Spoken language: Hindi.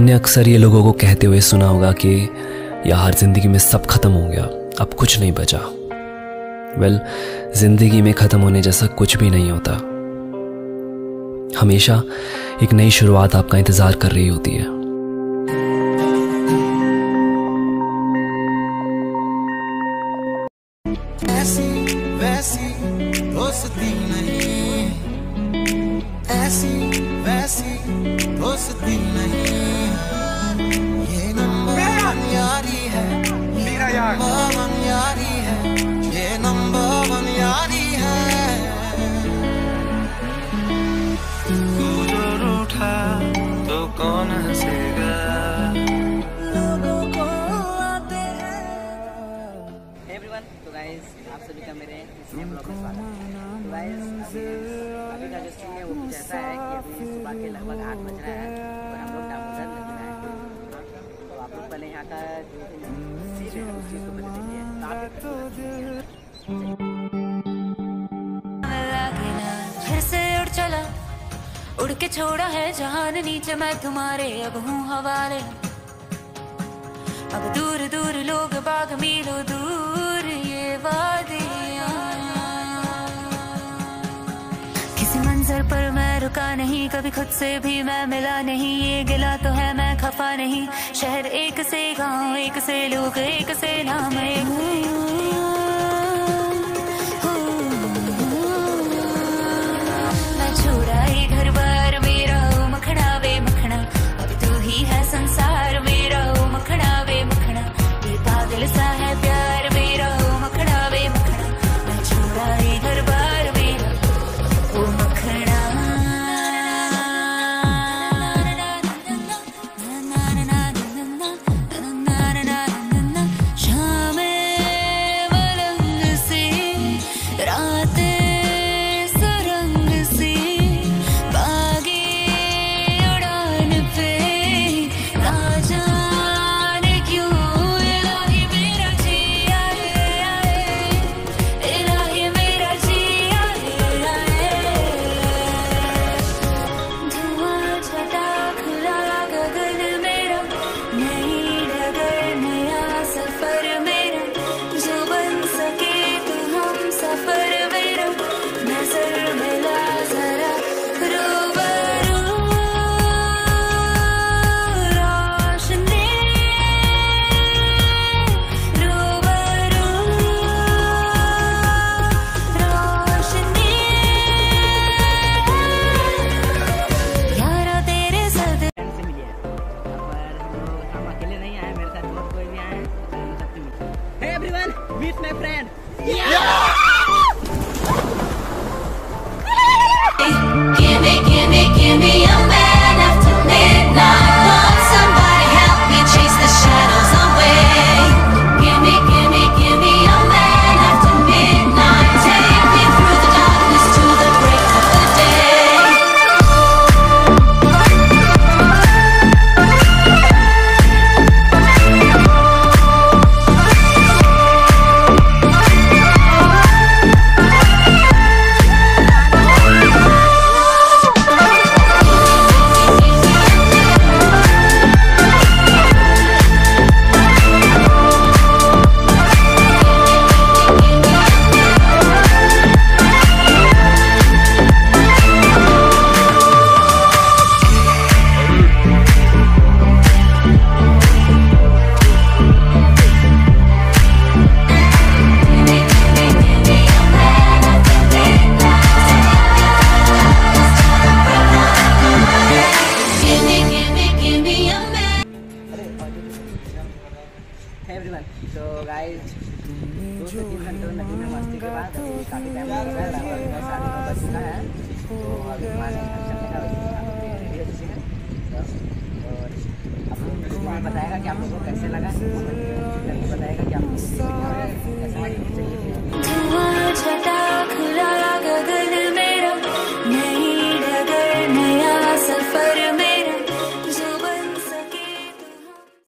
तुमने अक्सर ये लोगों को कहते हुए सुना होगा कि यार ज़िंदगी में सब खत्म हो गया अब कुछ नहीं बचा। वेल well, ज़िंदगी में खत्म होने जैसा कुछ भी नहीं होता। हमेशा एक नई शुरुआत आपका इंतज़ार कर रही होती है। ऐसी वैसी तू रूठा तो कौन हंसेगा? तो गाइस आप सभी का मेरे ब्लॉग में स्वागत है। तो गाइस अभी का जो सीन है वो कुछ ऐसा है कि अभी सुबह के लगभग आठ बज रहा है और हम लोग दामोदर नदी में आए हैं। तो आप लोग पहले यहाँ का जो सीन है उस चीज़ को पहले देखिए लागे उड़ के छोड़ा है जहान नीचे, मैं तुम्हारे अब हूँ हवाले। अब दूर दूर लोग बाग मिलो दूर ये वादियाँ। किसी मंजर पर मैं रुका नहीं, कभी खुद से भी मैं मिला नहीं। ये गिला तो है, मैं खफा नहीं। शहर एक से गाँव, एक से लोग, एक से नाम मैं दो तीन घंटे नदी में मस्ती के बाद अभी काफ़ी टाइम लग गया है लगभग साढ़े नौ चुका है तो अभी घर चलने का और आप लोग बताएगा कि आप लोगों को कैसे लगा